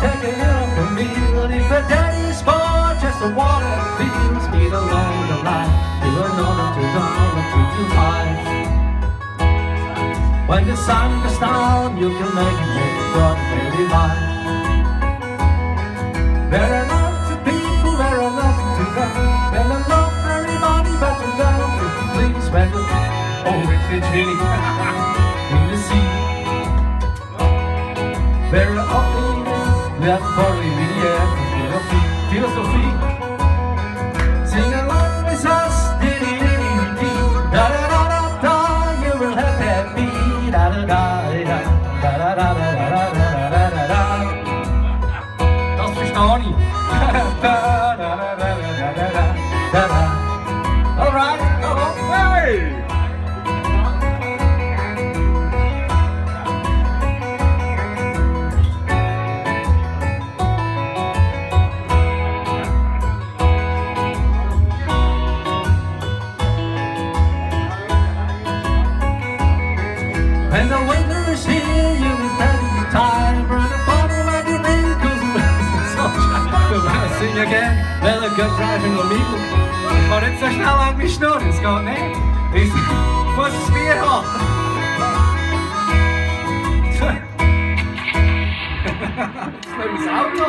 take a hit from me. And if a daddy's born, just a water feels speed along the line. You will know that you don't know you fine. When the sun goes down, you can make it make it run very high. There are lots of people, there are lots to go. And I love everybody, but you don't please when the oh, it's a chilly in the sea. There are left for living yet philosophy. Sing along with us, diddy diddy, da da da da da. You will have beat, da da da da da da da da da da da da da. Das verstehe ich. Da da da da da da da da And the winter is here, you was better tired Burn a bottle at your ankles But when I sing again, they'll driving on me Har inte så snäll att min snurr ska ner. Det är... Vad spelar jag?